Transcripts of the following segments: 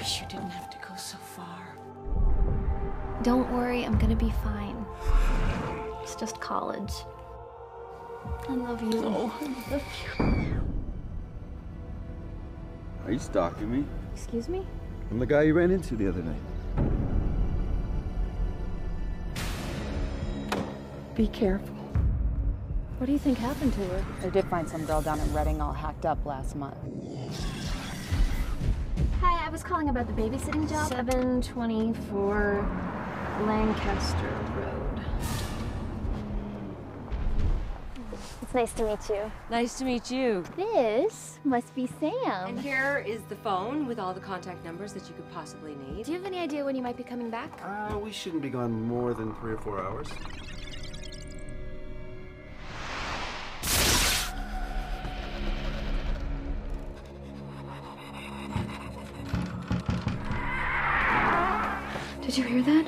wish you didn't have to go so far. Don't worry, I'm gonna be fine. It's just college. I love you. Oh, I love you. Are you stalking me? Excuse me? I'm the guy you ran into the other night. Be careful. What do you think happened to her? I did find some girl down in Reading all hacked up last month. Hi, I was calling about the babysitting job. 724 Lancaster Road. It's nice to meet you. Nice to meet you. This must be Sam. And here is the phone with all the contact numbers that you could possibly need. Do you have any idea when you might be coming back? Uh, we shouldn't be gone more than three or four hours. Did you hear that?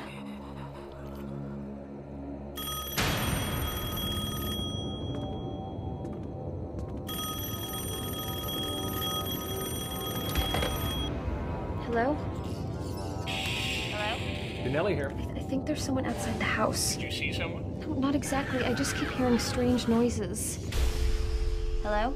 Hello? Hello? Danelli here. I think there's someone outside the house. Did you see someone? No, not exactly. I just keep hearing strange noises. Hello?